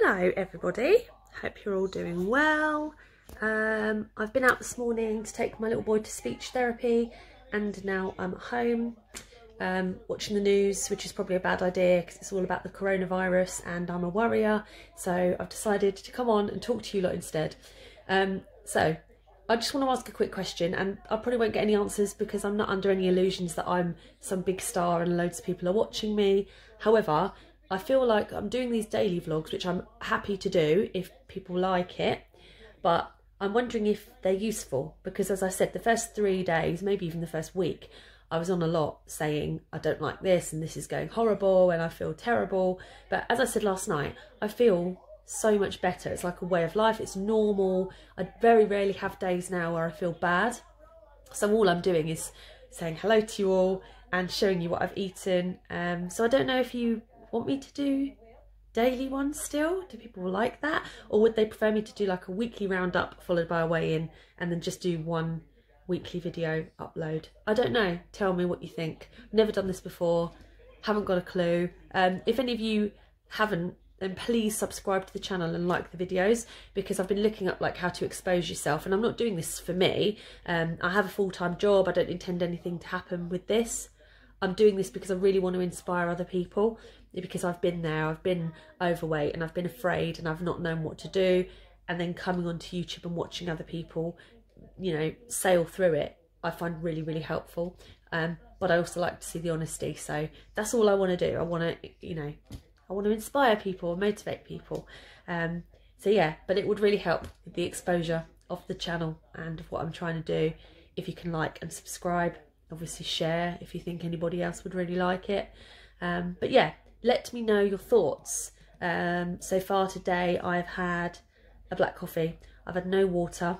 Hello everybody, hope you're all doing well. Um, I've been out this morning to take my little boy to speech therapy and now I'm at home um, watching the news, which is probably a bad idea because it's all about the coronavirus and I'm a worrier. So I've decided to come on and talk to you lot instead. Um, so I just want to ask a quick question and I probably won't get any answers because I'm not under any illusions that I'm some big star and loads of people are watching me. However, I feel like I'm doing these daily vlogs, which I'm happy to do if people like it, but I'm wondering if they're useful because as I said, the first three days, maybe even the first week, I was on a lot saying, I don't like this and this is going horrible and I feel terrible. But as I said last night, I feel so much better. It's like a way of life. It's normal. I very rarely have days now where I feel bad. So all I'm doing is saying hello to you all and showing you what I've eaten. Um, so I don't know if you want me to do daily ones still? Do people like that? Or would they prefer me to do like a weekly roundup followed by a weigh-in and then just do one weekly video upload? I don't know. Tell me what you think. Never done this before. Haven't got a clue. Um, if any of you haven't, then please subscribe to the channel and like the videos because I've been looking up like how to expose yourself and I'm not doing this for me. Um, I have a full-time job. I don't intend anything to happen with this. I'm doing this because I really want to inspire other people because I've been there, I've been overweight and I've been afraid and I've not known what to do. And then coming onto YouTube and watching other people, you know, sail through it, I find really, really helpful. Um, but I also like to see the honesty. So that's all I want to do. I want to, you know, I want to inspire people, motivate people. Um, so yeah, but it would really help the exposure of the channel and of what I'm trying to do. If you can like and subscribe, obviously share if you think anybody else would really like it. Um, but yeah, let me know your thoughts. Um, so far today I've had a black coffee. I've had no water,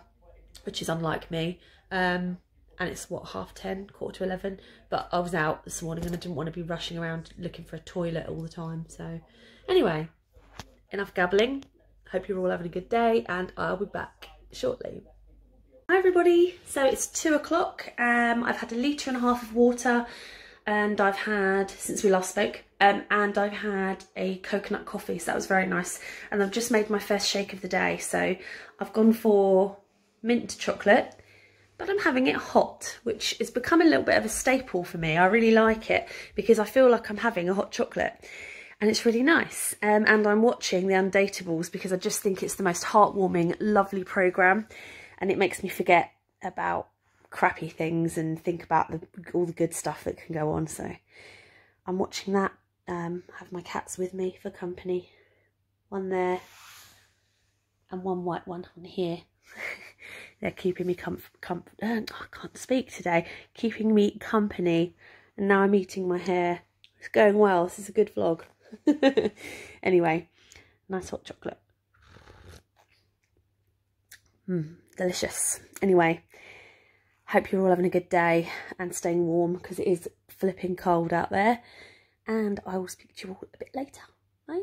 which is unlike me. Um, and it's what, half 10, quarter to 11. But I was out this morning and I didn't want to be rushing around looking for a toilet all the time. So anyway, enough gabbling. Hope you're all having a good day and I'll be back shortly. Hi everybody, so it's two o'clock. Um, I've had a litre and a half of water and I've had, since we last spoke, um, and I've had a coconut coffee, so that was very nice. And I've just made my first shake of the day, so I've gone for mint chocolate, but I'm having it hot, which is becoming a little bit of a staple for me. I really like it because I feel like I'm having a hot chocolate and it's really nice. Um, and I'm watching The Undateables because I just think it's the most heartwarming, lovely programme and it makes me forget about crappy things and think about the, all the good stuff that can go on. So I'm watching that. Um, have my cats with me for company. One there and one white one on here. They're keeping me comf, comf uh, I can't speak today. Keeping me company. And now I'm eating my hair. It's going well. This is a good vlog. anyway, nice hot chocolate. Mmm, delicious. Anyway, Hope you're all having a good day and staying warm because it is flipping cold out there. And I will speak to you all a bit later. Bye.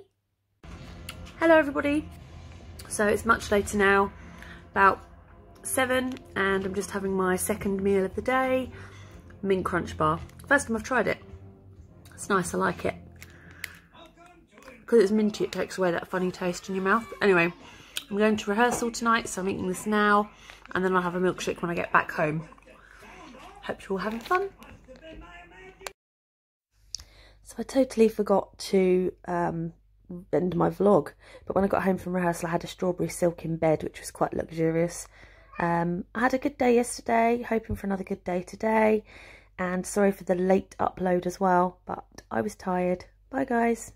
Hello everybody. So it's much later now, about seven, and I'm just having my second meal of the day, mint crunch bar. First time I've tried it. It's nice, I like it. Because it's minty, it takes away that funny taste in your mouth. Anyway, I'm going to rehearsal tonight, so I'm eating this now, and then I'll have a milkshake when I get back home. Hope you're all having fun. So I totally forgot to um, end my vlog, but when I got home from rehearsal I had a strawberry silk in bed, which was quite luxurious. Um, I had a good day yesterday, hoping for another good day today, and sorry for the late upload as well, but I was tired. Bye guys.